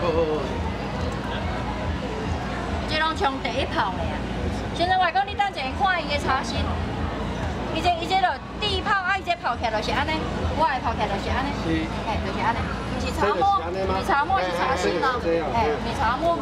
哦哦哦。这拢冲第一泡的啊！现在外公你等一下看伊的茶身，伊这伊这落第一泡啊，伊这泡起来就是安尼，我的泡起来就是安尼，哎，就是安尼，不是茶沫，是茶沫是茶身咯，哎，是茶沫。